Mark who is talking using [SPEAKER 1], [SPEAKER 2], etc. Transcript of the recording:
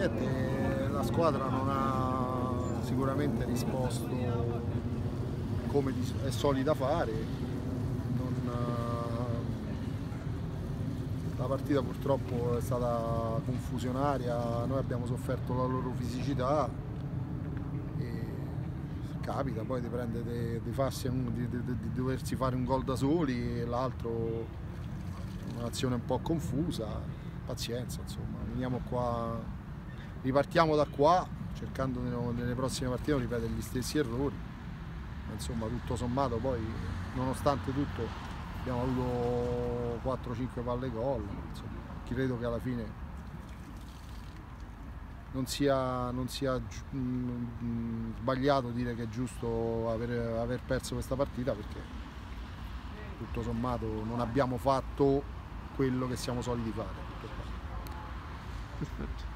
[SPEAKER 1] Niente, la squadra non ha sicuramente risposto come è solita fare. Non, la partita purtroppo è stata confusionaria, noi abbiamo sofferto la loro fisicità e capita poi di prendere di, farsi di, di doversi fare un gol da soli e l'altro un'azione un po' confusa, pazienza insomma, veniamo qua, ripartiamo da qua cercando nelle prossime partite non ripetere gli stessi errori, insomma tutto sommato poi nonostante tutto abbiamo avuto 4-5 palle gol, insomma, credo che alla fine non sia, non sia mh, mh, sbagliato dire che è giusto aver, aver perso questa partita perché tutto sommato non abbiamo fatto quello che siamo soliti fare.
[SPEAKER 2] Perfetto.